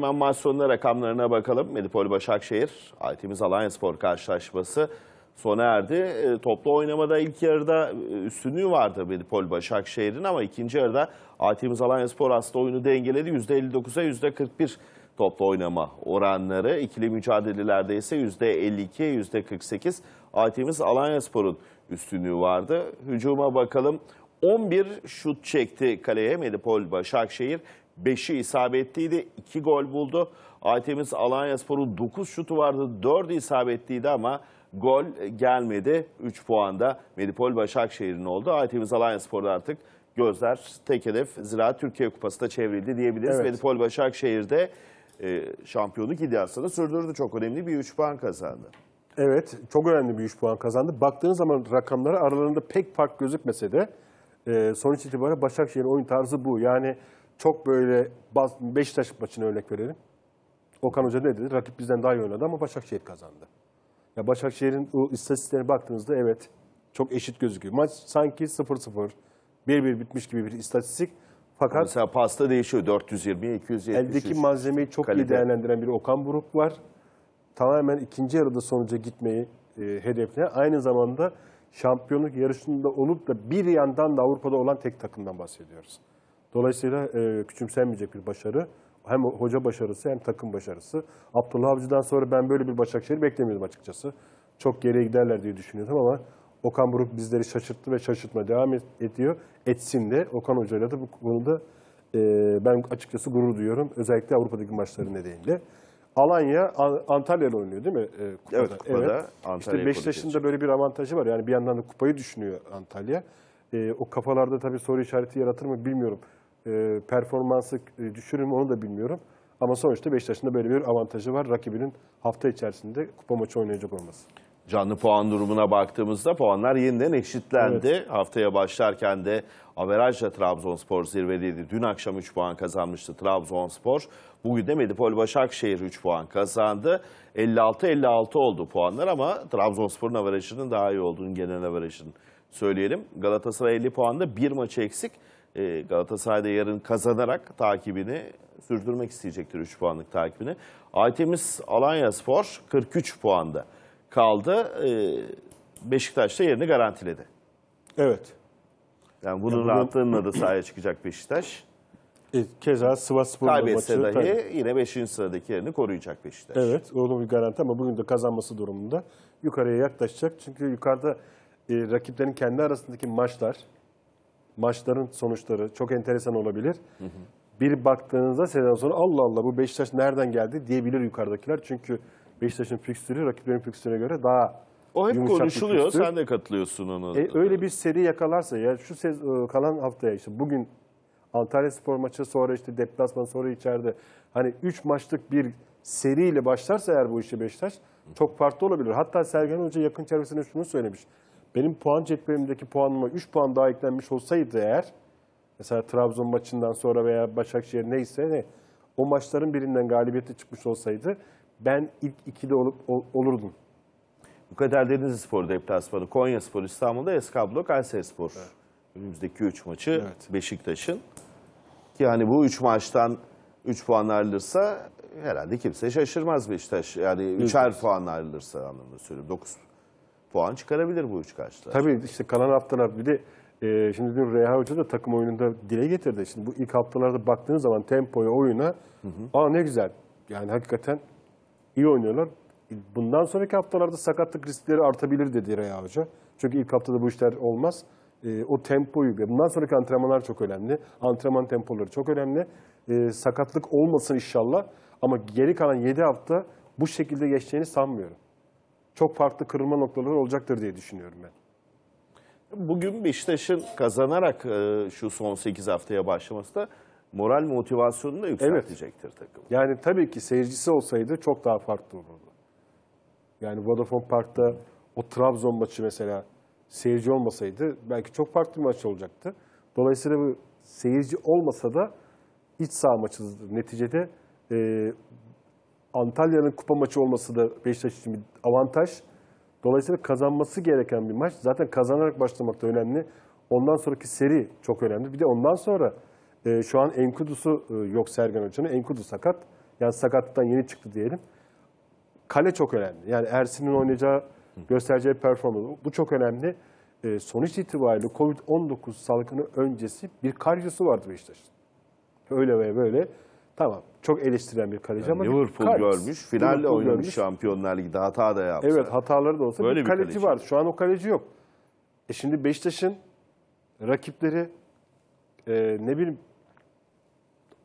Hemen maç sonunda rakamlarına bakalım. Medipol Başakşehir, Altimiz Alanyaspor karşılaşması sona erdi. E, Toplu oynamada ilk yarıda e, üstünlüğü vardı Medipol Başakşehir'in ama ikinci yarıda Altimiz Alanyaspor aslında oyunu dengeledi. %59'a %41 toplu oynama oranları. İkili mücadelelerde ise %52'ye %48 Altimiz Alanyaspor'un üstünlüğü vardı. Hücuma bakalım. 11 şut çekti kaleye Medipol Başakşehir. 5'i isabetliydi. 2 gol buldu. Aytemiz Alanyaspor'un 9 şutu vardı. 4'ü isabetliydi ama gol gelmedi. 3 puanda Medipol Başakşehir'in oldu. Aytemiz Alanyaspor'da artık gözler tek hedef Ziraat Türkiye Kupası'na çevrildi diyebiliriz. Evet. Medipol Başakşehir'de e, şampiyonluk iddiasını sürdürdü. Çok önemli bir 3 puan kazandı. Evet, çok önemli bir 3 puan kazandı. Baktığın zaman rakamlara aralarında pek fark gözükmese de e, sonuç itibariyle Başakşehir'in oyun tarzı bu. Yani çok böyle baz- Beşiktaş maçına örnek verelim. Okan Hoca ne dedi? Rakip bizden daha iyi oynadı ama Başakşehir kazandı. Ya Başakşehir'in o istatistiklerine baktığınızda evet çok eşit gözüküyor. Maç sanki 0-0, 1-1 bitmiş gibi bir istatistik. Fakat Mesela pasta değişiyor 420'ye 273. Eldeki malzemeyi çok iyi Kalite. değerlendiren bir Okan Buruk var. Tamamen ikinci yarıda sonuca gitmeyi e, hedefleyen aynı zamanda şampiyonluk yarışında olup da bir yandan da Avrupa'da olan tek takımdan bahsediyoruz. Dolayısıyla e, küçümsenmeyecek bir başarı. Hem hoca başarısı hem takım başarısı. Abdullah Avcı'dan sonra ben böyle bir Başakşehir beklemiyordum açıkçası. Çok geriye giderler diye düşünüyordum ama Okan Buruk bizleri şaşırttı ve şaşırtma devam et- ediyor. Etsin de Okan Hoca'yla da bu konuda e, ben açıkçası gurur duyuyorum. Özellikle Avrupa'daki maçları nedeniyle. Alanya An- Antalya'yla oynuyor değil mi? e, kupada? Evet, kupada Antalya'yı İşte Beşiktaş'ın da böyle bir avantajı var. Yani bir yandan da kupayı düşünüyor Antalya. E, o kafalarda tabii soru işareti yaratır mı bilmiyorum. E, performansı e, düşürür mü onu da bilmiyorum. Ama sonuçta Beşiktaş'ın da böyle bir avantajı var. Rakibinin hafta içerisinde kupa maçı oynayacak olması. Canlı puan durumuna baktığımızda puanlar yeniden eşitlendi. Haftaya başlarken de averajla Trabzonspor zirvedeydi. Dün akşam 3 puan kazanmıştı Trabzonspor. Bugün de Medipol Başakşehir 3 puan kazandı. 56-56 oldu puanlar ama Trabzonspor'un averajının daha iyi olduğunu genel averajını söyleyelim. Galatasaray 50 puanda bir maçı eksik. Ee, Galatasaray'da yarın kazanarak takibini sürdürmek isteyecektir 3 puanlık takibini. Aytemiz Alanya Spor 43 puanda kaldı. Ee, Beşiktaş da yerini garantiledi. Evet. Yani bunun bugün- rahatlığıyla da sahaya çıkacak Beşiktaş. E, keza Sivas Spor Kaybetse maçı. dahi tabii. yine 5. sıradaki yerini koruyacak Beşiktaş. Evet, onun bir garanti ama bugün de kazanması durumunda yukarıya yaklaşacak. Çünkü yukarıda e, rakiplerin kendi arasındaki maçlar, maçların sonuçları çok enteresan olabilir. Bir baktığınızda sezon sonu Allah Allah bu Beşiktaş nereden geldi diyebilir yukarıdakiler. Çünkü Beşiktaş'ın fikstürü rakiplerin fikstürüne göre daha O hep konuşuluyor. fikstür. Sen de katılıyorsun ona. E, öyle bir seri yakalarsa ya şu sez- e, kalan haftaya işte bugün Antalya Spor maçı sonra işte deplasman sonra içeride hani 3 maçlık bir seriyle başlarsa eğer bu işe Beşiktaş çok farklı olabilir. Hatta Sergen Hoca yakın çevresinde şunu söylemiş. Benim puan cetvelimdeki puanıma 3 puan daha eklenmiş olsaydı eğer mesela Trabzon maçından sonra veya Başakşehir neyse ne o maçların birinden galibiyeti çıkmış olsaydı ben ilk ikide olup ol- olurdum. Bu kadar Denizli Spor deplasmanı, Konya Spor, İstanbul'da Eskablo, Kayseri Spor. Önümüzdeki 3 maçı Evet. Beşiktaş'ın. Ki hani bu 3 maçtan 3 puan ayrılırsa herhalde kimse şaşırmaz Beşiktaş. Yani 3'er puan ayrılırsa anlamında söylüyorum. 9 puan çıkarabilir bu 3 karşılar. Tabii işte kalan haftalar bir de e, şimdi dün Reha Hoca da takım oyununda dile getirdi. Şimdi bu ilk haftalarda baktığınız zaman tempoya, oyuna aa ne güzel. Yani hakikaten iyi oynuyorlar. Bundan sonraki haftalarda sakatlık riskleri artabilir dedi Reha Hoca. Çünkü ilk haftada bu işler olmaz. E, o tempoyu, bundan sonraki antrenmanlar çok önemli. Antrenman tempoları çok önemli. E, sakatlık olmasın inşallah. Ama geri kalan 7 hafta bu şekilde geçeceğini sanmıyorum. Çok farklı kırılma noktaları olacaktır diye düşünüyorum ben. Bugün Beşiktaş'ın kazanarak e, şu son 8 haftaya başlaması da moral motivasyonunu da yükseltecektir takım. Yani tabii ki seyircisi olsaydı çok daha farklı olurdu. Yani Vodafone Park'ta o Trabzon maçı mesela seyirci olmasaydı belki çok farklı bir maç olacaktı. Dolayısıyla bu seyirci olmasa da iç saha maçı neticede e, Antalya'nın kupa maçı olması da Beşiktaş için bir avantaj. Dolayısıyla kazanması gereken bir maç. Zaten kazanarak başlamak da önemli. Ondan sonraki seri çok önemli. Bir de ondan sonra e, şu an Enkudu'su e, yok Sergen Hoca'nın. Enkudu sakat. Yani sakatlıktan yeni çıktı diyelim. Kale çok önemli. Yani Ersin'in oynayacağı, göstereceği performans. Bu çok önemli. Ee, sonuç itibariyle Covid-19 salgını öncesi bir karyosu vardı Beşiktaş'ın. Öyle ve böyle. Tamam. Çok eleştiren bir kaleci ama bir Liverpool karyos. görmüş, finalle Liverpool oynamış görmüş. Şampiyonlar Ligi'de hata da yapsa. Evet hataları da olsa Böyle bir kaleci, kaleci. var. Şu an o kaleci yok. E şimdi Beşiktaş'ın rakipleri e, ne bileyim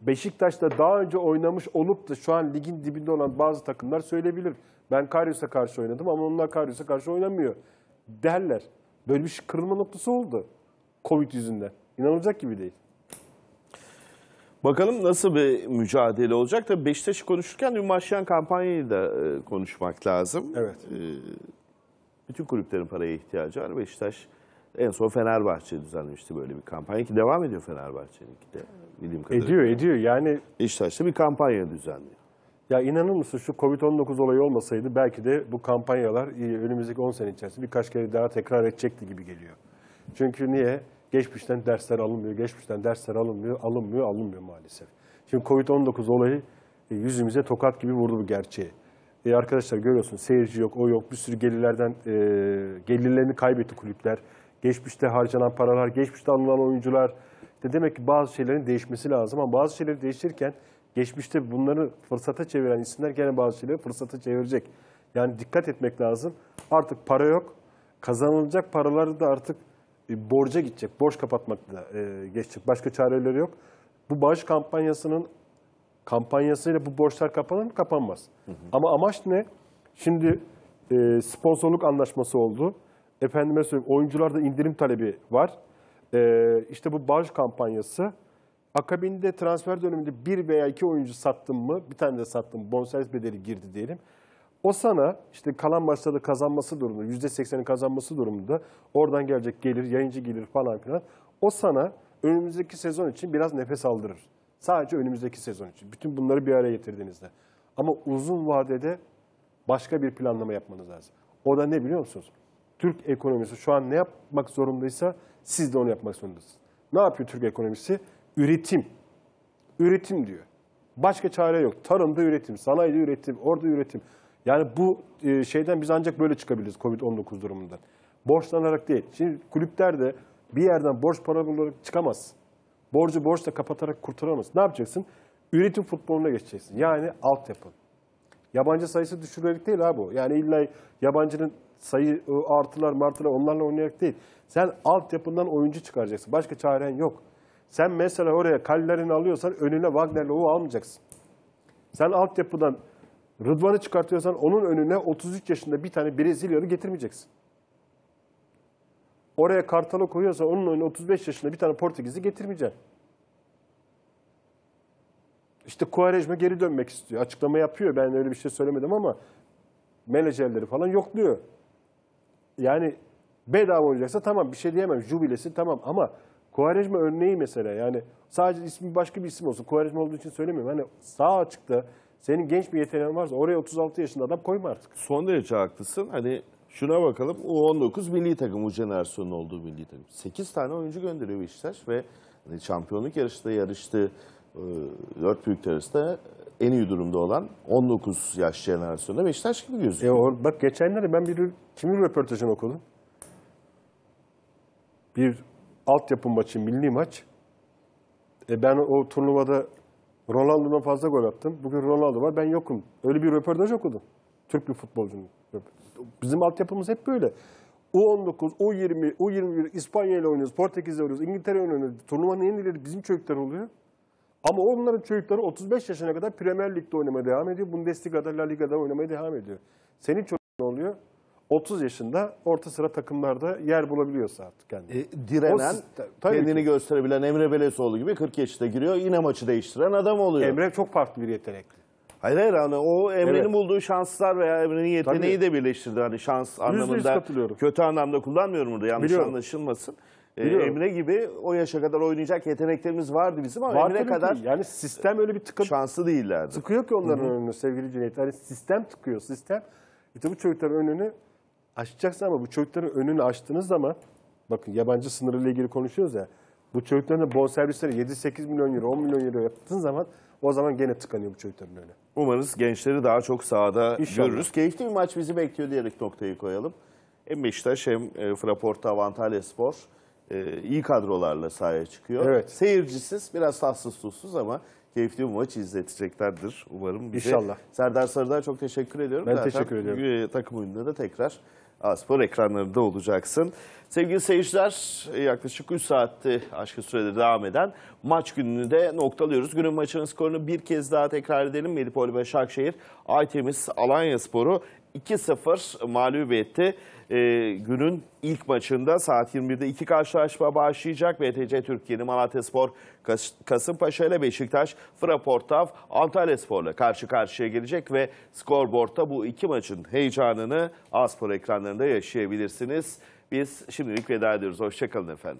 Beşiktaş'ta daha önce oynamış olup da şu an ligin dibinde olan bazı takımlar söyleyebilir. Ben Karius'a karşı oynadım ama onlar Karius'a karşı oynamıyor derler. Böyle bir şey kırılma noktası oldu. Covid yüzünden. İnanılacak gibi değil. Bakalım nasıl bir mücadele olacak. Tabii Beşiktaş'ı konuşurken dün başlayan kampanyayı da e, konuşmak lazım. Evet. Bütün kulüplerin paraya ihtiyacı var. Beşiktaş en son Fenerbahçe düzenlemişti böyle bir kampanya ki devam ediyor Fenerbahçe'ninki de bildiğim kadarıyla. Ediyor ediyor. Yani Beşiktaş da bir kampanya düzenliyor. Ya inanır mısın şu Covid-19 olayı olmasaydı belki de bu kampanyalar e, önümüzdeki 10 sene içerisinde birkaç kere daha tekrar edecekti gibi geliyor. Çünkü niye? Geçmişten dersler alınmıyor, geçmişten dersler alınmıyor, alınmıyor, alınmıyor maalesef. Şimdi Covid-19 olayı e, yüzümüze tokat gibi vurdu bu gerçeği. E arkadaşlar görüyorsun seyirci yok, o yok. Bir sürü gelirlerden e, gelirlerini kaybetti kulüpler. Geçmişte harcanan paralar, geçmişte alınan oyuncular. İşte demek ki bazı şeylerin değişmesi lazım ama bazı şeyleri değiştirirken geçmişte bunları fırsata çeviren isimler gene bazı şeyleri fırsata çevirecek. Yani dikkat etmek lazım. Artık para yok. Kazanılacak paraları da artık e, borca gidecek. Borç kapatmakla e, geçecek. Başka çareleri yok. Bu bağış kampanyasının kampanyasıyla bu borçlar kapanır mı? Kapanmaz. Ama amaç ne? Şimdi e, sponsorluk anlaşması oldu. Efendime söyleyeyim oyuncularda indirim talebi var. E, işte bu bağış kampanyası. Akabinde transfer döneminde bir veya iki oyuncu sattın mı? Bir tane de sattım. Bonservis bedeli girdi diyelim. O sana işte kalan maçlarda kazanması durumunda, %80'in kazanması durumunda oradan gelecek gelir, yayıncı gelir falan filan. O sana önümüzdeki sezon için biraz nefes aldırır. Sadece önümüzdeki sezon için. Bütün bunları bir araya getirdiğinizde. Ama uzun vadede başka bir planlama yapmanız lazım. O da ne biliyor musunuz? Türk ekonomisi şu an ne yapmak zorundaysa siz de onu yapmak zorundasınız. Ne yapıyor Türk ekonomisi? Üretim. Üretim diyor. Başka çare yok. Tarımda üretim, sanayide üretim, orada üretim. Yani bu e, şeyden biz ancak böyle çıkabiliriz Covid-19 durumundan. Borçlanarak değil. Şimdi kulüpler de bir yerden borç para bularak çıkamaz. Borcu borçla kapatarak kurtaramaz. Ne yapacaksın? Üretim futboluna geçeceksin. Yani altyapı. Yabancı sayısı düşürerek değil abi o. Yani illa yabancının sayı artılar martılar onlarla oynayarak değil. Sen altyapından oyuncu çıkaracaksın. Başka çaren yok. Sen mesela oraya Kallerini alıyorsan önüne Wagner'le o almayacaksın. Sen altyapıdan Rıdvan'ı çıkartıyorsan onun önüne 33 yaşında bir tane Brezilyalı getirmeyeceksin. Oraya Kartal'ı koyuyorsan onun önüne 35 yaşında bir tane Portekizli getirmeyeceksin. İşte Quaresma geri dönmek istiyor. Açıklama yapıyor. Ben öyle bir şey söylemedim ama menajerleri falan yokluyor. Yani bedava oynayacaksa tamam bir şey diyemem. Jubilesi tamam ama Quaresma örneği mesela yani sadece ismi başka bir isim olsun. Quaresma olduğu için söylemiyorum. Hani sağ açıkta senin genç bir yeteneğin varsa oraya 36 yaşında adam koyma artık. Son derece haklısın. Hani şuna bakalım. U19 milli takım, bu jenerasyonun olduğu milli takım. 8 tane oyuncu gönderiyor Beşiktaş ve hani şampiyonluk yarışında yarıştığı e, dört büyük arasında en iyi durumda olan 19 yaş jenerasyonunda Beşiktaş gibi E gözüküyor. o, bak geçenlerde ben bir kimin röportajını okudum? Bir altyapı maçı, milli maç. E ben o turnuvada Ronaldo'dan fazla gol attım. Bugün Ronaldo var, ben yokum. Öyle bir röportaj okudum. Türk bir futbolcunun. Bizim altyapımız hep böyle. U19, U20, U21 İspanya ile oynuyoruz, Portekiz'le oynuyoruz, İngiltere ile oynuyoruz. Turnuvanın en ileri bizim çocuklar oluyor. Ama onların çocukları 35 yaşına kadar Premier Lig'de oynamaya devam ediyor. Bundesliga'da, La Liga'da oynamaya devam ediyor. Senin çocuğun oluyor? 30 yaşında orta sıra takımlarda yer bulabiliyorsa artık kendini. E, direnen, O kendini ki. gösterebilen Emre Belezoğlu gibi 40 yaşında giriyor. Yine maçı değiştiren adam oluyor. Emre çok farklı bir yetenekli. Hayır hayır hani o Emre'nin Evet. bulduğu şanslar veya Emre'nin yeteneği Tabii. de birleştirdi. Hani şans anlamında kötü anlamda kullanmıyorum burada yanlış Biliyorum. anlaşılmasın. Ee, Biliyorum. Emre gibi o yaşa kadar oynayacak yeteneklerimiz vardı bizim ama Var Emre tabii ki. kadar Yani sistem öyle bir tıkı, şanslı değillerdi. tıkıyor ki onların önünü sevgili Cüneyt. Hani sistem tıkıyor sistem. İşte bu çocukların önünü açacaksın ama bu çocukların önünü açtığınız zaman bakın yabancı sınırıyla ilgili konuşuyoruz ya. Bu çocukların bonservisleri 7-8 milyon euro, 10 milyon euro yaptığın zaman O zaman gene tıkanıyor bu çocukların önü. Umarız gençleri daha çok sahada İnşallah. görürüz. Keyifli bir maç bizi bekliyor diyerek noktayı koyalım. Hem Beşiktaş hem e, Fraporta Antalya Spor e, iyi kadrolarla sahaya çıkıyor. Evet. Seyircisiz, biraz tatsız tuzsuz ama keyifli bir maç izleteceklerdir umarım bize. İnşallah. Serdar Sarı'dan çok teşekkür ediyorum. Ben Zaten teşekkür ediyorum. e, takım oyununda da tekrar Aspor ekranlarında olacaksın. Sevgili seyirciler e, yaklaşık 3 saatte aşkı sürede devam eden maç gününü de noktalıyoruz. Günün maçının skorunu bir kez daha tekrar edelim. Melipol Başakşehir Aytemiz Alanya Sporu 2-0 mağlup etti. E, günün ilk maçında saat 21'de iki karşılaşma başlayacak. BTC Türkiye'nin Malatya Spor, Kas- Kasımpaşa ile Beşiktaş, Fraportav, Antalya Spor'la karşı karşıya gelecek ve skorboardta bu iki maçın heyecanını Aspor ekranlarında yaşayabilirsiniz. Biz şimdilik veda ediyoruz. Hoşçakalın efendim.